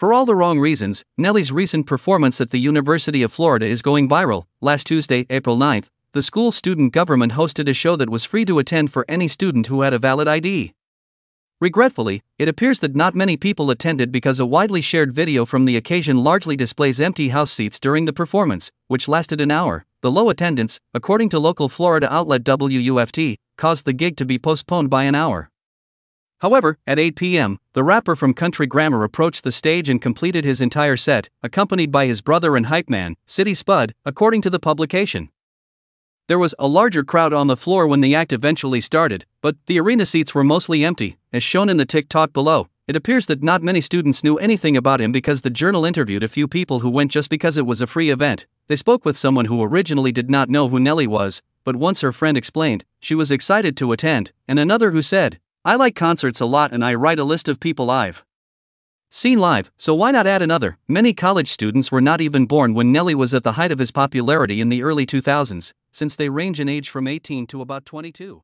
For all the wrong reasons, Nelly's recent performance at the University of Florida is going viral. Last Tuesday, April 9th, the school's student government hosted a show that was free to attend for any student who had a valid ID. Regretfully, it appears that not many people attended because a widely shared video from the occasion largely displays empty house seats during the performance, which lasted an hour. The low attendance, according to local Florida outlet WUFT, caused the gig to be postponed by an hour. However, at 8 p.m., the rapper from Country Grammar approached the stage and completed his entire set, accompanied by his brother and hype man, City Spud, according to the publication. There was a larger crowd on the floor when the act eventually started, but the arena seats were mostly empty, as shown in the TikTok below. It appears that not many students knew anything about him because the journal interviewed a few people who went just because it was a free event. They spoke with someone who originally did not know who Nelly was, but once her friend explained, she was excited to attend, and another who said, I like concerts a lot and I write a list of people I've seen live, so why not add another? Many college students were not even born when Nelly was at the height of his popularity in the early 2000s, since they range in age from 18 to about 22.